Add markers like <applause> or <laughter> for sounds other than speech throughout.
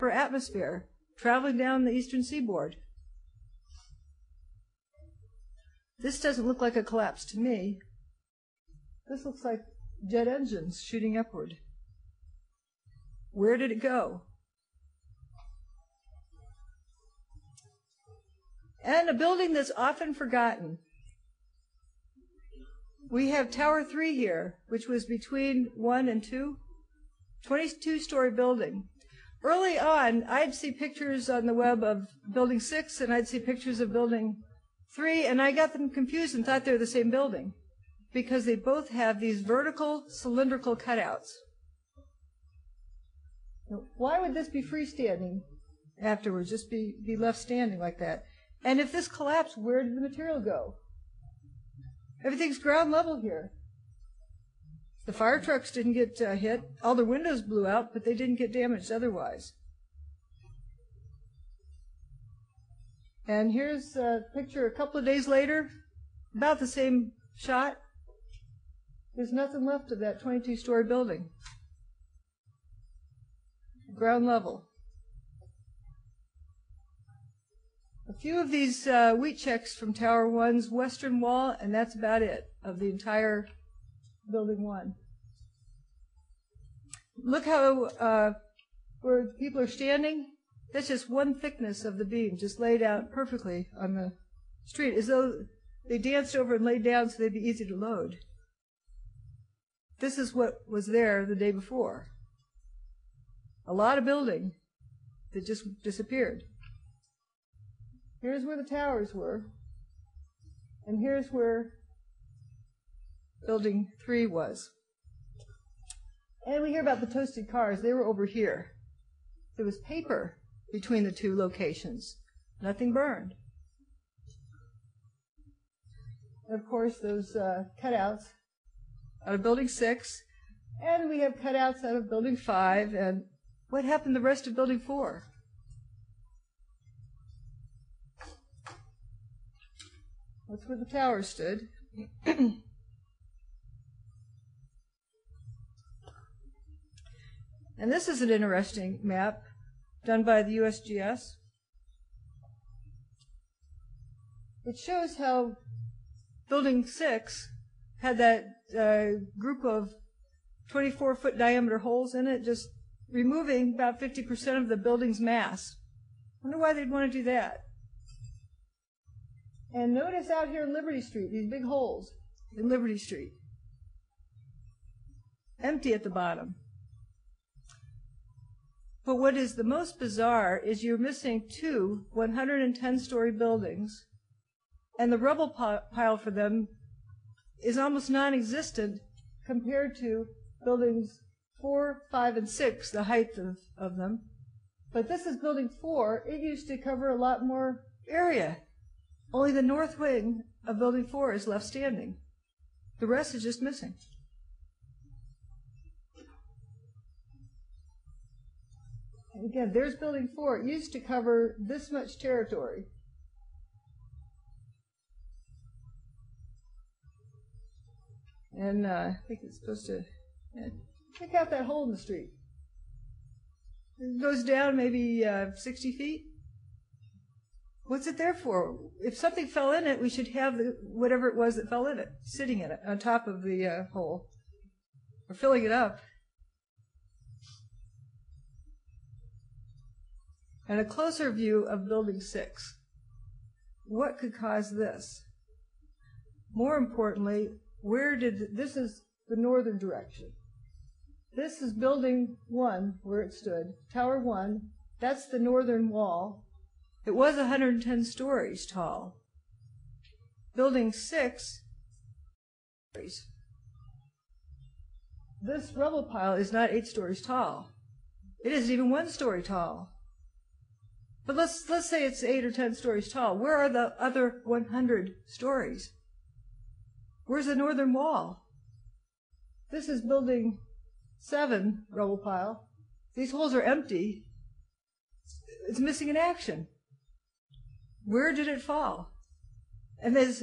for atmosphere traveling down the eastern seaboard. This doesn't look like a collapse to me. This looks like jet engines shooting upward. Where did it go? And a building that's often forgotten. We have Tower 3 here, which was between 1 and 2. 22 story building. Early on, I'd see pictures on the web of Building 6 and I'd see pictures of Building 3, and I got them confused and thought they were the same building because they both have these vertical cylindrical cutouts. Now, why would this be freestanding afterwards, just be, be left standing like that? And if this collapsed, where did the material go? Everything's ground level here. The fire trucks didn't get uh, hit. All the windows blew out, but they didn't get damaged otherwise. And here's a picture a couple of days later, about the same shot. There's nothing left of that 22 story building. Ground level. A few of these uh, Wheat Chex from Tower 1's western wall, and that's about it of the entire building 1. Look how uh, where people are standing. That's just one thickness of the beam, just laid out perfectly on the street, as though they danced over and laid down so they'd be easy to load. This is what was there the day before. A lot of building that just disappeared. Here's where the towers were, and here's where building three was. And we hear about the toasted cars. They were over here. There was paper between the two locations. Nothing burned. And of course, those uh, cutouts out of Building 6. And we have cutouts out of Building 5. And what happened the rest of Building 4? That's where the tower stood. <clears throat> and this is an interesting map done by the USGS. It shows how Building 6 had that uh, group of 24 foot diameter holes in it, just removing about 50% of the building's mass. Wonder why they'd want to do that. And notice out here in Liberty Street, these big holes in Liberty Street. Empty at the bottom. But what is the most bizarre is you're missing two 110 story buildings, and the rubble pile for them is almost non existent compared to buildings four, five, and six, the height of, of them. But this is building four. It used to cover a lot more area. Only the north wing of building four is left standing. The rest is just missing. Again, there's building four. It used to cover this much territory. And uh, I think it's supposed to yeah, check out that hole in the street. It goes down maybe uh, 60 feet. What's it there for? If something fell in it, we should have the, whatever it was that fell in it sitting in it on top of the uh, hole or filling it up. And a closer view of Building 6. What could cause this? More importantly, where did this is the northern direction. This is Building 1 where it stood, Tower 1. That's the northern wall. It was 110 stories tall. Building 6 this rubble pile is not eight stories tall. It isn't even one story tall. But let's let's say it's eight or ten stories tall. Where are the other 100 stories? Where's the northern wall? This is building seven rubble pile. These holes are empty. It's missing in action. Where did it fall? And there's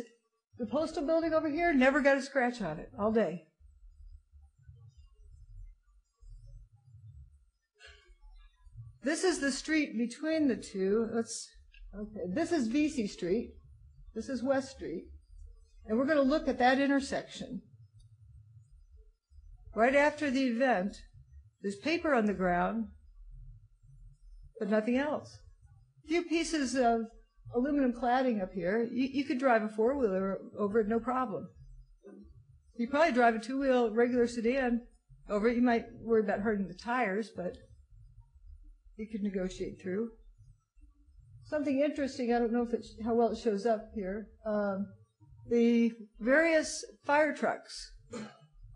the postal building over here never got a scratch on it all day. This is the street between the two. Let's, okay, this is Vesey Street. This is West Street. And we're going to look at that intersection. Right after the event, there's paper on the ground, but nothing else. A few pieces of aluminum cladding up here. You, you could drive a four wheeler over it, no problem. You probably drive a two wheel regular sedan over it. You might worry about hurting the tires, but you could negotiate through. Something interesting, I don't know if it's, how well it shows up here. Um, the various fire trucks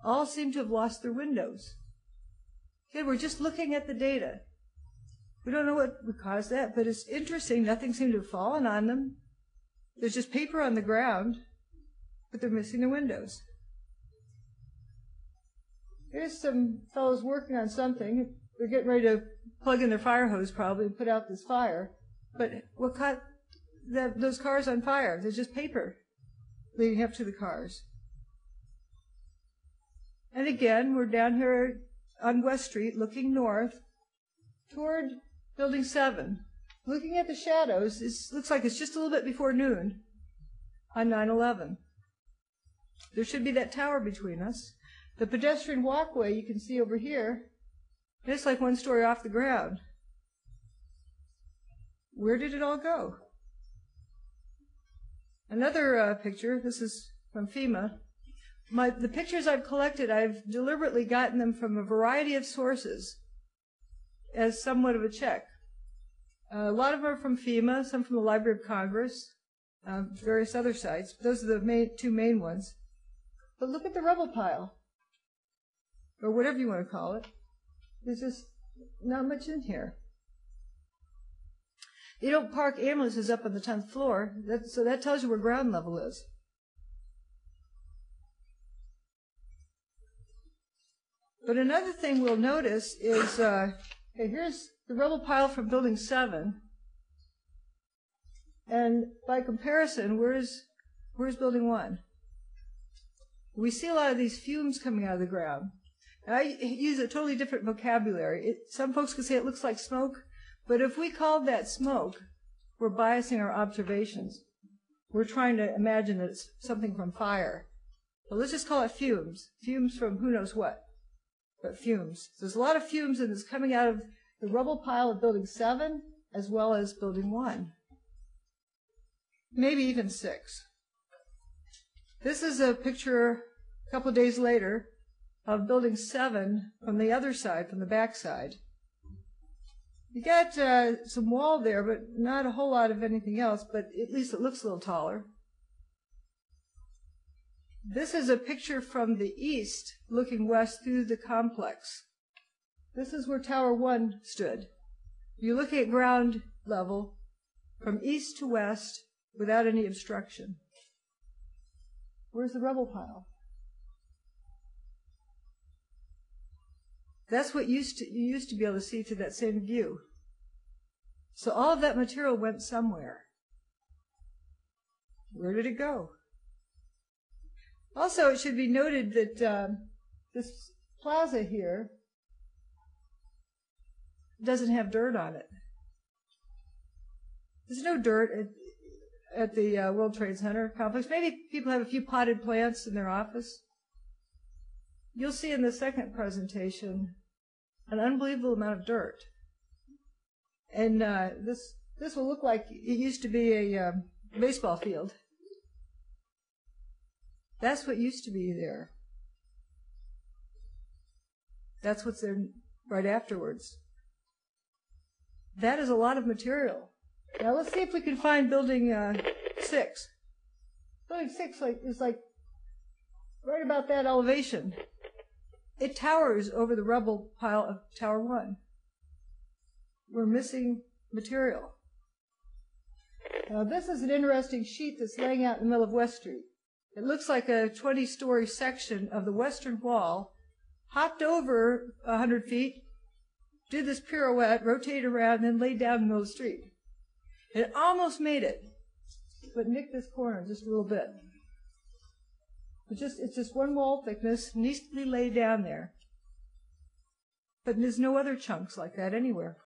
all seem to have lost their windows. Okay, we're just looking at the data. We don't know what would cause that, but it's interesting. Nothing seemed to have fallen on them. There's just paper on the ground, but they're missing the windows. Here's some fellows working on something. They're getting ready to plug in their fire hose probably and put out this fire. But what caught those cars on fire? There's just paper leading up to the cars. And again, we're down here on West Street looking north toward Building 7. Looking at the shadows, it looks like it's just a little bit before noon on 9 11. There should be that tower between us. The pedestrian walkway you can see over here, it's like one story off the ground. Where did it all go? Another uh, picture, this is from FEMA. My, the pictures I've collected, I've deliberately gotten them from a variety of sources as somewhat of a check. Uh, a lot of them are from FEMA, some from the Library of Congress, uh, various other sites. Those are the main, two main ones. But look at the rubble pile, or whatever you want to call it. There's just not much in here. You don't park ambulances up on the 10th floor, that, so that tells you where ground level is. But another thing we'll notice is, uh, okay, here's the rubble pile from Building 7. And by comparison, where's, where's Building 1? We see a lot of these fumes coming out of the ground. And I use a totally different vocabulary. It, some folks could say it looks like smoke, but if we called that smoke, we're biasing our observations. We're trying to imagine that it's something from fire. But let's just call it fumes. Fumes from who knows what but fumes. So there's a lot of fumes and it's coming out of the rubble pile of building seven as well as building one. Maybe even six. This is a picture a couple days later of building seven from the other side, from the back side. You got uh, some wall there, but not a whole lot of anything else, but at least it looks a little taller. This is a picture from the east looking west through the complex. This is where Tower 1 stood. You look at ground level from east to west without any obstruction. Where's the rubble pile? That's what used to, you used to be able to see through that same view. So all of that material went somewhere. Where did it go? Also, it should be noted that um, this plaza here doesn't have dirt on it. There's no dirt at, at the uh, World Trade Center complex. Maybe people have a few potted plants in their office. You'll see in the second presentation an unbelievable amount of dirt. And uh, this this will look like it used to be a um, baseball field. That's what used to be there. That's what's there right afterwards. That is a lot of material. Now let's see if we can find building uh, six. Building six like, is like right about that elevation. It towers over the rubble pile of Tower One. We're missing material. Now this is an interesting sheet that's laying out in the middle of West Street. It looks like a 20 story section of the western wall, hopped over 100 feet, did this pirouette, rotated around, then laid down in the middle of the street. It almost made it, but nicked this corner just a little bit. Just it's just one wall thickness, neatly laid down there. But there's no other chunks like that anywhere.